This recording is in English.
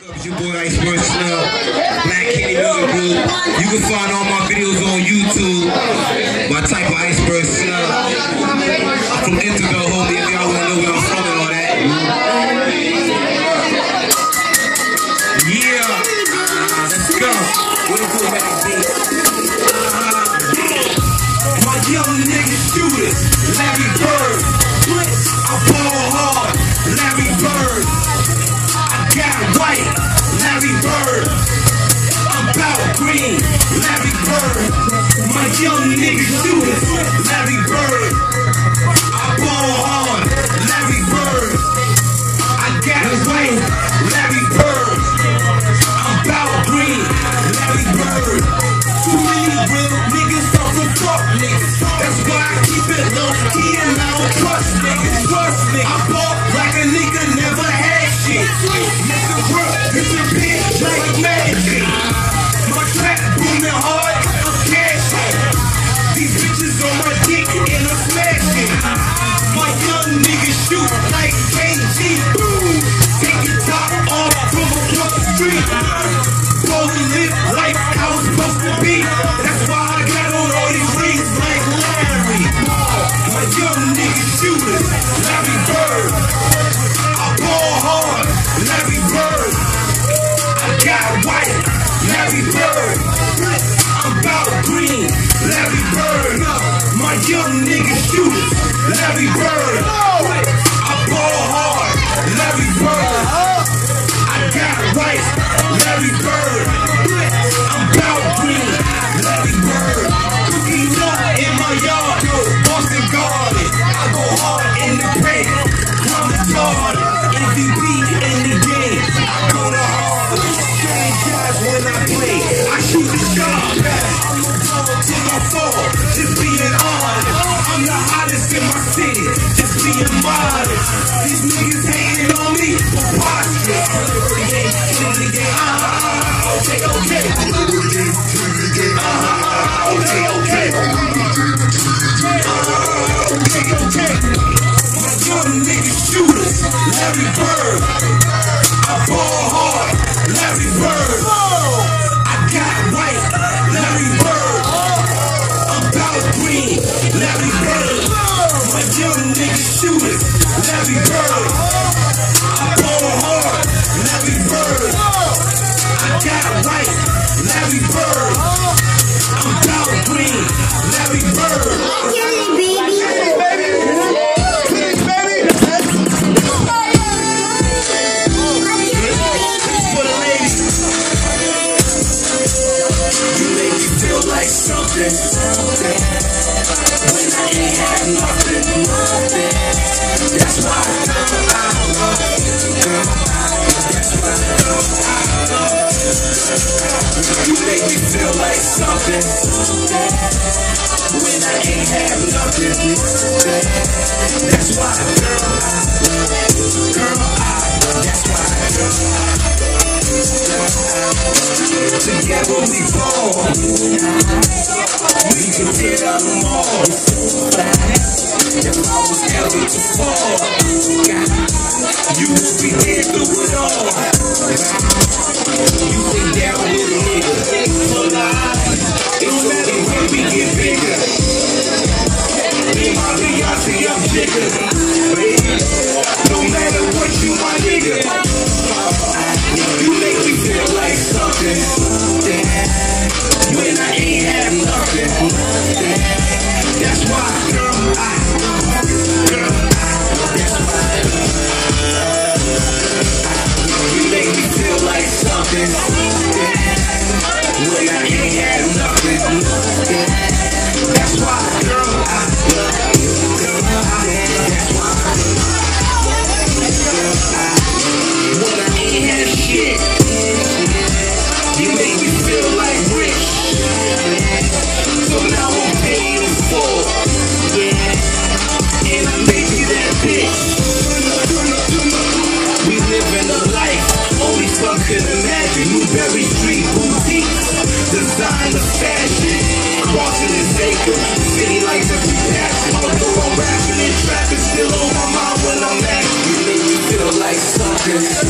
It's Your boy Iceberg Snub, Black Kennedy Music Group. You can find all my videos on YouTube. My type of Iceberg Snub from Integral fuck niggas. That's why I keep it low key and I don't trust niggas. Trust me. I bought like a nigga never had shit. Nigga work, it's a bit like magic. My trap booming hard, I'm cashing. These bitches on my dick and I'm smashing. My young niggas shoot like KG. Boom. Take your top off from across the street. niggas shooters. Larry Bird. niggas. These niggas hating on me, for Renegade, renegade, ah, okay, okay. Okay, okay. Okay. Young niggas shooters, Larry Bird. I ball hard, Larry Bird. feel like something when I ain't have nothing. That's why, girl, girl, I, that's why, girl, I. Together we fall. We can get out of Mars. If I was ever to fall, you would be dead through it all.